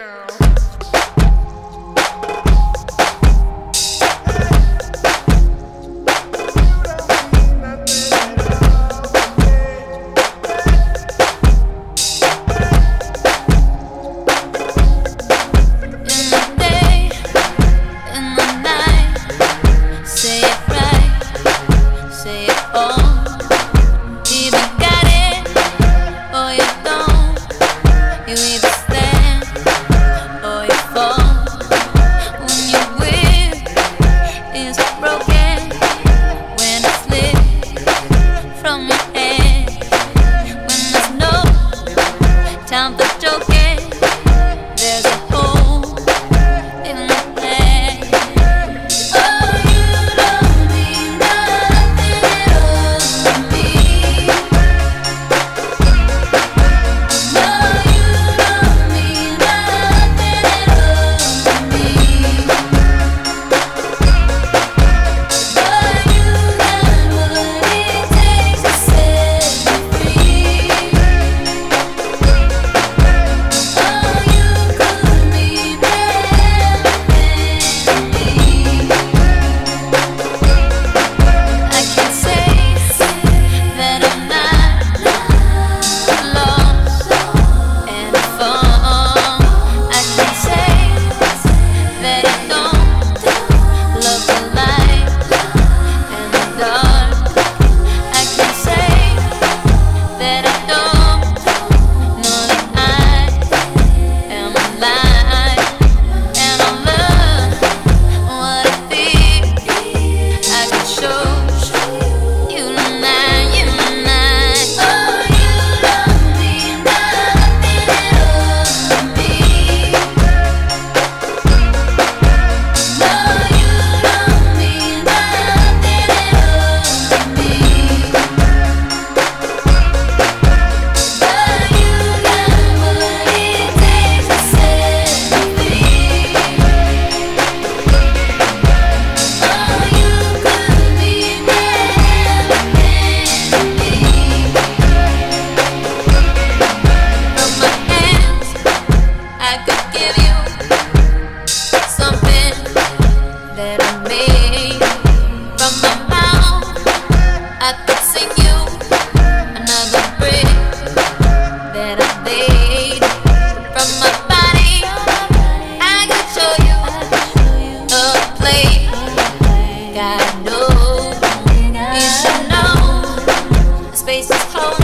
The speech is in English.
girl. Oh.